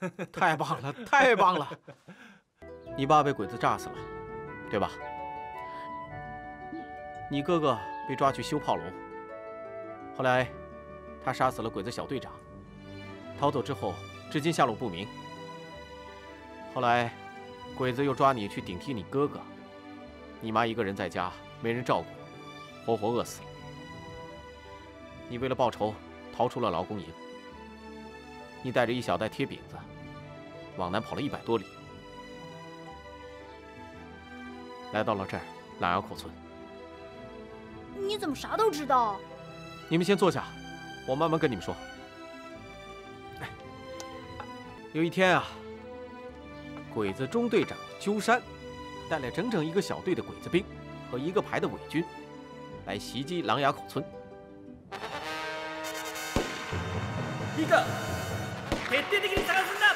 太棒了，太棒了！你爸被鬼子炸死了，对吧？你哥哥被抓去修炮楼，后来他杀死了鬼子小队长，逃走之后至今下落不明。后来鬼子又抓你去顶替你哥哥，你妈一个人在家没人照顾，活活饿死了。你为了报仇逃出了劳工营，你带着一小袋贴饼子往南跑了一百多里，来到了这儿狼牙口村。你怎么啥都知道？你们先坐下，我慢慢跟你们说。有一天啊，鬼子中队长鸠山带来整整一个小队的鬼子兵和一个排的伪军，来袭击狼牙口村。一个，徹底的に探すん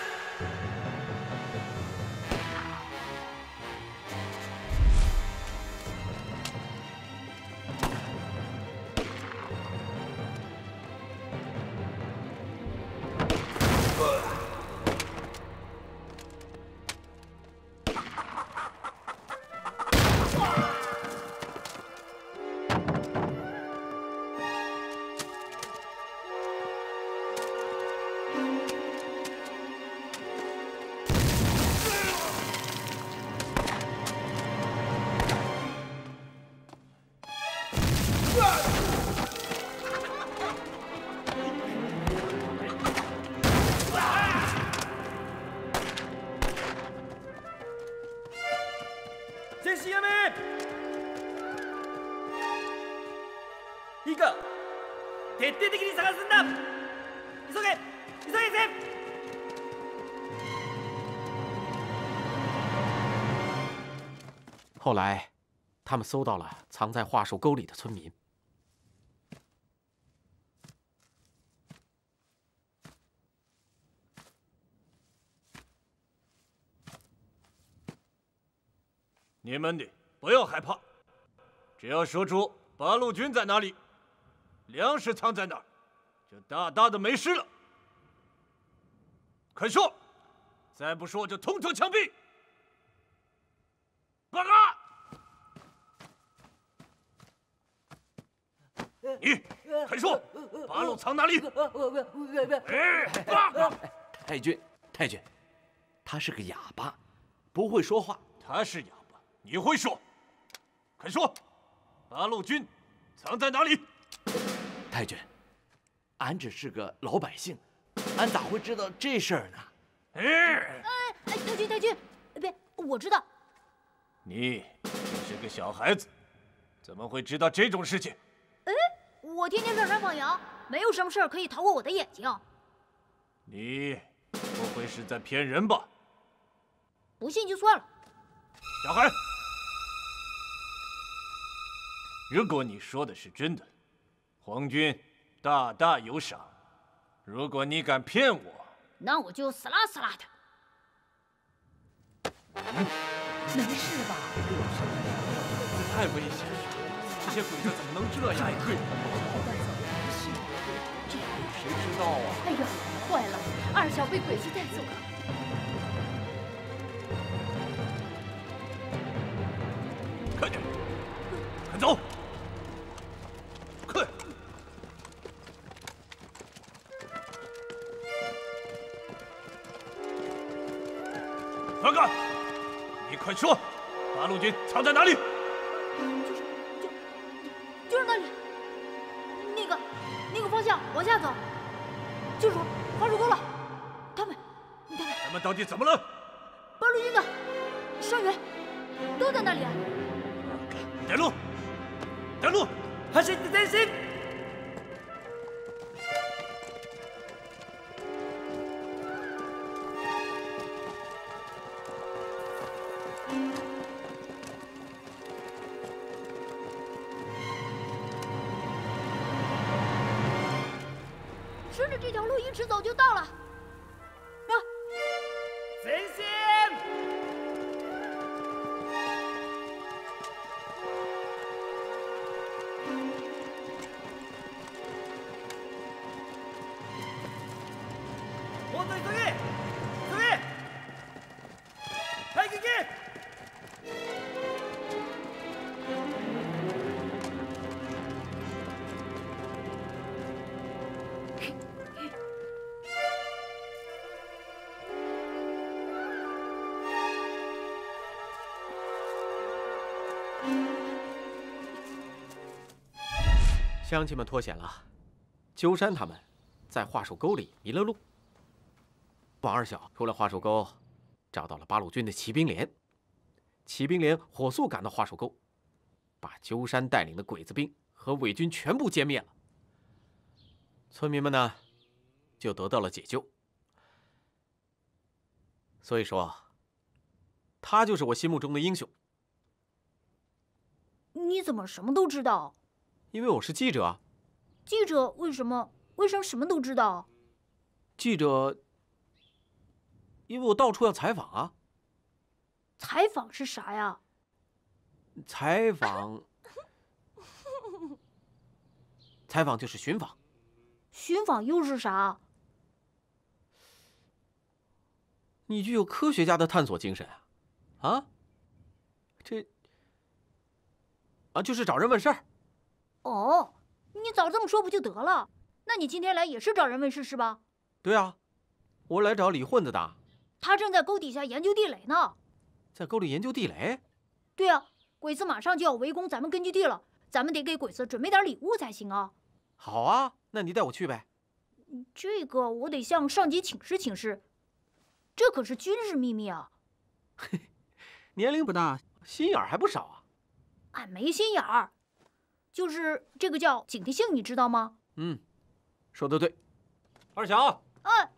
だ。全身やめいいか徹底的に探すんだ急げ急げぜ后来，他们搜到了藏在桦树沟里的村民。 你们的不要害怕，只要说出八路军在哪里，粮食藏在哪儿，就大大的没事了。快说，再不说就统统枪毙！报告。你快说，八路藏哪里？哎，报告！太君，太君，他是个哑巴，不会说话。他是哑巴，你会说？快说，八路军藏在哪里？太君，俺只是个老百姓，俺咋会知道这事儿呢？哎，哎哎，太君太君，别，我知道。你只是个小孩子，怎么会知道这种事情？哎，我天天上山放羊，没有什么事儿可以逃过我的眼睛。你不会是在骗人吧？不信就算了。小孩，如果你说的是真的，皇军大大有赏；如果你敢骗我，那我就死啦死啦的。没事吧？太危险了！这些鬼子怎么能这样？这谁知道啊？哎呀，坏了！二小被鬼子带走了。快点，快走！报告！你快说，八路军藏在哪里？就是，就，就是那里，那个，那个方向往下走，就是说花树沟了。他们，你看看，他们到底怎么了？八路军的伤员都在那里。带路，带路！走って前顺着这条路一直走就到了。啊，前進もっと急 乡亲们脱险了，鸠山他们在桦树沟里迷了路。王二小出了桦树沟，找到了八路军的骑兵连。骑兵连火速赶到桦树沟，把鸠山带领的鬼子兵和伪军全部歼灭了。村民们呢，就得到了解救。所以说，他就是我心目中的英雄。你怎么什么都知道？因为我是记者啊。记者为什么为什么什么都知道？记者，因为我到处要采访啊。采访是啥呀？采访，采访就是寻访。寻访又是啥？你具有科学家的探索精神啊！啊，这啊就是找人问事儿。哦，你早这么说不就得了？那你今天来也是找人问事是吧？对啊，我来找李混子的。他正在沟底下研究地雷呢。在沟里研究地雷？对啊，鬼子马上就要围攻咱们根据地了，咱们得给鬼子准备点礼物才行啊。好啊，那你带我去呗。这个我得向上级请示请示，这可是军事秘密啊。年龄不大，心眼儿还不少啊。俺没心眼儿，就是这个叫警惕性，你知道吗？嗯，说的对。二小，哎，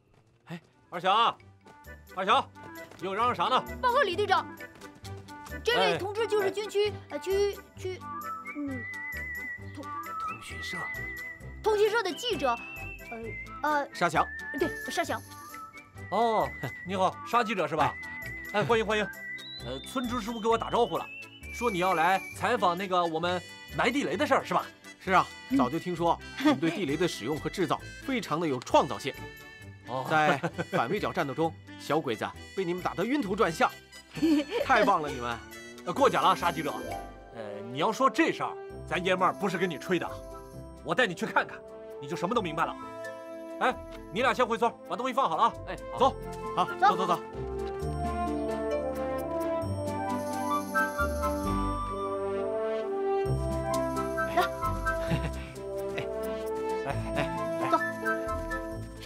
哎，二小，二小，又嚷嚷啥呢？报告李队长，这位同志就是军区呃区区，嗯，通通讯社，通讯社的记者，呃呃，沙强，对，沙强。哦，你好，沙记者是吧？哎，欢迎欢迎。呃，村支书给我打招呼了，说你要来采访那个我们埋地雷的事儿是吧？是啊，早就听说你们对地雷的使用和制造非常的有创造性。哦，在反围剿战斗中，小鬼子被你们打得晕头转向，太棒了你们！呃，过奖了，沙记者。呃，你要说这事儿，咱爷们儿不是跟你吹的，我带你去看看，你就什么都明白了。哎，你俩先回村，把东西放好了啊！哎，走，好，走走走。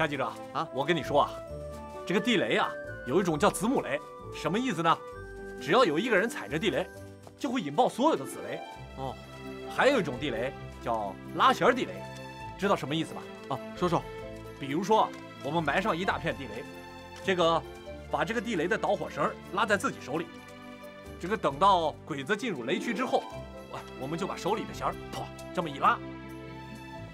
沙记者啊，我跟你说啊，这个地雷啊，有一种叫子母雷，什么意思呢？只要有一个人踩着地雷，就会引爆所有的子雷。哦，还有一种地雷叫拉弦地雷，知道什么意思吧？啊，说说。比如说，我们埋上一大片地雷，这个把这个地雷的导火绳拉在自己手里，这个等到鬼子进入雷区之后，我我们就把手里的弦儿啪这么一拉。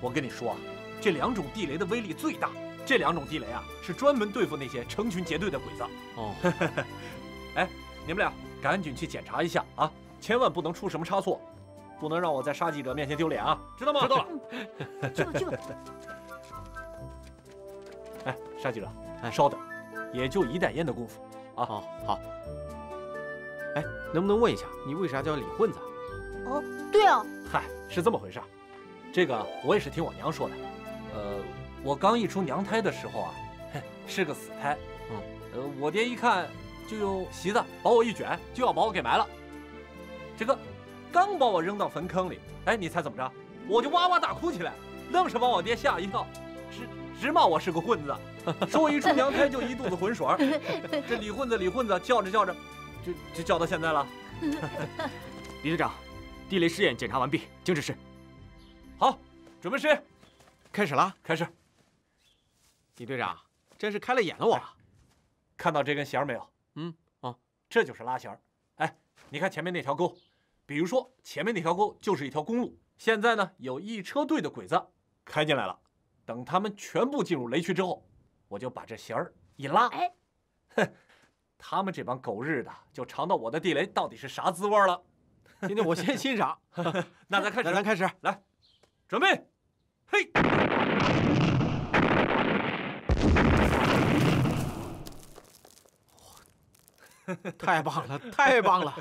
我跟你说啊，这两种地雷的威力最大。这两种地雷啊，是专门对付那些成群结队的鬼子。哦，哎，你们俩赶紧去检查一下啊，千万不能出什么差错，不能让我在沙记者面前丢脸啊，知道吗？知道了。去吧去吧。哎，沙记者，哎，稍等，也就一袋烟的功夫啊。好，好。哎，能不能问一下，你为啥叫李混子？哦，对啊。嗨，是这么回事这个我也是听我娘说的。呃。我刚一出娘胎的时候啊，是个死胎。嗯，呃，我爹一看就用席子把我一卷，就要把我给埋了。这个刚把我扔到坟坑里，哎，你猜怎么着？我就哇哇大哭起来，愣是把我爹吓一跳，直直骂我是个混子，说我一出娘胎就一肚子浑水。这李混子李混子叫着叫着，就就叫到现在了。李队长，地雷试验检查完毕，经指示。好，准备试验，开始了，开始。李队长，真是开了眼了我。看到这根弦没有？嗯，哦，这就是拉弦。哎，你看前面那条沟，比如说前面那条沟就是一条公路。现在呢，有一车队的鬼子开进来了。等他们全部进入雷区之后，我就把这弦儿一拉。哎，哼，他们这帮狗日的就尝到我的地雷到底是啥滋味了。今天我先欣赏。那咱开始，咱开始，来，准备，嘿。太棒了，太棒了！